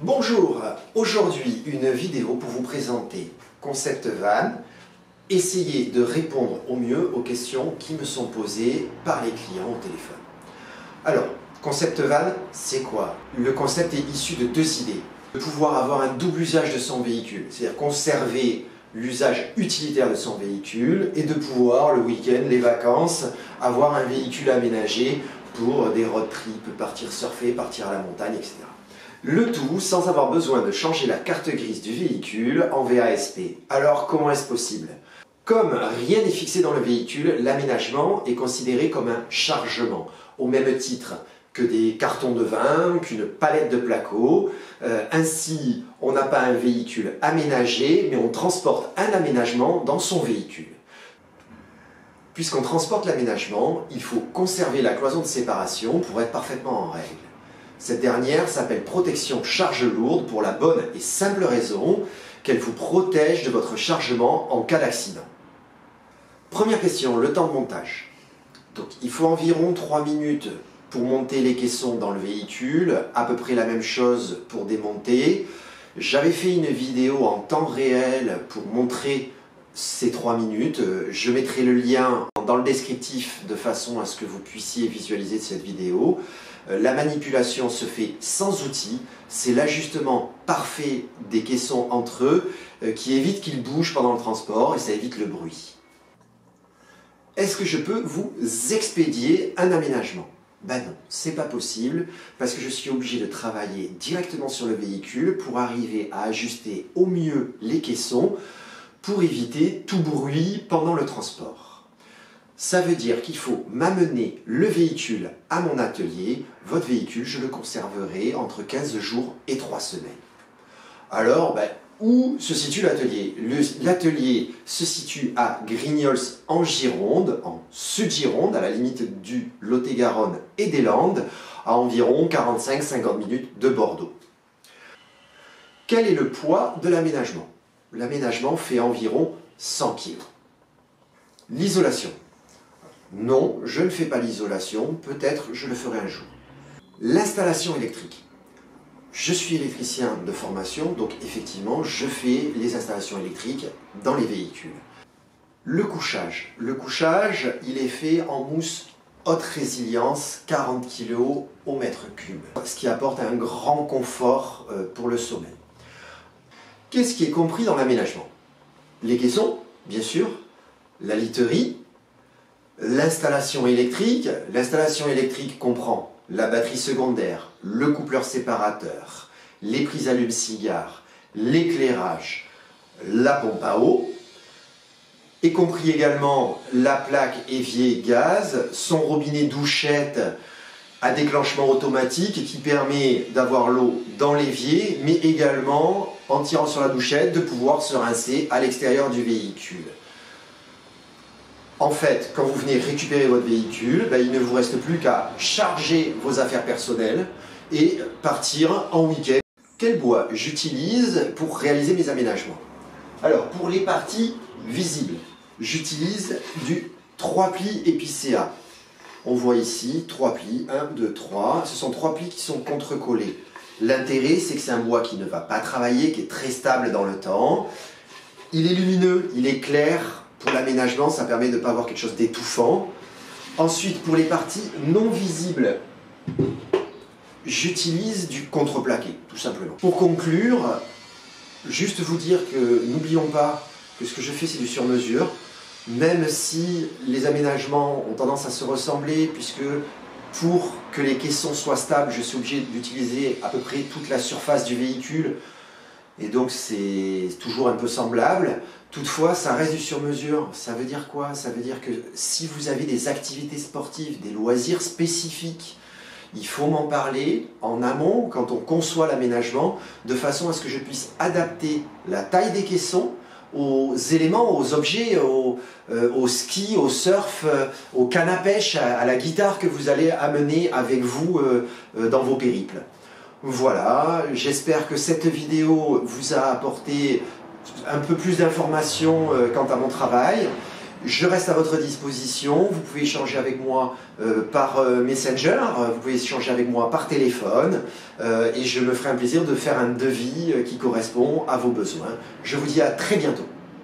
Bonjour, aujourd'hui une vidéo pour vous présenter Concept Van, essayer de répondre au mieux aux questions qui me sont posées par les clients au téléphone. Alors, Concept Van, c'est quoi? Le concept est issu de deux idées. De pouvoir avoir un double usage de son véhicule, c'est-à-dire conserver l'usage utilitaire de son véhicule et de pouvoir, le week-end, les vacances, avoir un véhicule aménagé pour des road trips, partir surfer, partir à la montagne, etc. Le tout sans avoir besoin de changer la carte grise du véhicule en VASP. Alors comment est-ce possible? Comme rien n'est fixé dans le véhicule, l'aménagement est considéré comme un chargement, au même titre que des cartons de vin, qu'une palette de placo. Euh, ainsi, on n'a pas un véhicule aménagé, mais on transporte un aménagement dans son véhicule. Puisqu'on transporte l'aménagement, il faut conserver la cloison de séparation pour être parfaitement en règle. Cette dernière s'appelle protection charge lourde pour la bonne et simple raison qu'elle vous protège de votre chargement en cas d'accident. Première question, le temps de montage. Donc il faut environ 3 minutes pour monter les caissons dans le véhicule, à peu près la même chose pour démonter. J'avais fait une vidéo en temps réel pour montrer ces 3 minutes. Je mettrai le lien dans le descriptif de façon à ce que vous puissiez visualiser cette vidéo. Euh, la manipulation se fait sans outils, c'est l'ajustement parfait des caissons entre eux euh, qui évite qu'ils bougent pendant le transport et ça évite le bruit. Est-ce que je peux vous expédier un aménagement? Ben non, c'est pas possible parce que je suis obligé de travailler directement sur le véhicule pour arriver à ajuster au mieux les caissons pour éviter tout bruit pendant le transport. Ça veut dire qu'il faut m'amener le véhicule à mon atelier. Votre véhicule, je le conserverai entre 15 jours et 3 semaines. Alors, ben, où se situe l'atelier? L'atelier se situe à Grignols en Gironde, en Sud-Gironde, à la limite du Lot-et-Garonne et des Landes, à environ 45-50 minutes de Bordeaux. Quel est le poids de l'aménagement? L'aménagement fait environ 100 kg. L'isolation. Non, je ne fais pas l'isolation, peut-être je le ferai un jour. L'installation électrique. Je suis électricien de formation, donc effectivement, je fais les installations électriques dans les véhicules. Le couchage. Le couchage, il est fait en mousse haute résilience, 40 kg au mètre cube, ce qui apporte un grand confort euh, pour le sommeil. Qu'est-ce qui est compris dans l'aménagement? Les caissons, bien sûr, la literie, L'installation électrique, l'installation électrique comprend la batterie secondaire, le coupleur séparateur, les prises allume-cigare, l'éclairage, la pompe à eau, y compris également la plaque évier gaz, son robinet douchette à déclenchement automatique qui permet d'avoir l'eau dans l'évier, mais également, en tirant sur la douchette, de pouvoir se rincer à l'extérieur du véhicule. En fait, quand vous venez récupérer votre véhicule, ben, il ne vous reste plus qu'à charger vos affaires personnelles et partir en week-end. Quel bois j'utilise pour réaliser mes aménagements Alors, pour les parties visibles, j'utilise du 3 plis épicéa. On voit ici 3 plis, 1, 2, 3. Ce sont 3 plis qui sont contre-collés. L'intérêt, c'est que c'est un bois qui ne va pas travailler, qui est très stable dans le temps. Il est lumineux, il est clair, pour l'aménagement, ça permet de ne pas avoir quelque chose d'étouffant. Ensuite, pour les parties non visibles, j'utilise du contreplaqué, tout simplement. Pour conclure, juste vous dire que n'oublions pas que ce que je fais, c'est du sur-mesure, même si les aménagements ont tendance à se ressembler, puisque pour que les caissons soient stables, je suis obligé d'utiliser à peu près toute la surface du véhicule, et donc c'est toujours un peu semblable. Toutefois, ça reste du sur-mesure. Ça veut dire quoi? Ça veut dire que si vous avez des activités sportives, des loisirs spécifiques, il faut m'en parler en amont quand on conçoit l'aménagement, de façon à ce que je puisse adapter la taille des caissons aux éléments, aux objets, au, euh, ski, au surf, euh, au canne à la guitare que vous allez amener avec vous euh, dans vos périples. Voilà, j'espère que cette vidéo vous a apporté un peu plus d'informations euh, quant à mon travail. Je reste à votre disposition. Vous pouvez échanger avec moi euh, par euh, Messenger, vous pouvez échanger avec moi par téléphone et je me ferai un plaisir de faire un devis qui correspond à vos besoins. Je vous dis à très bientôt.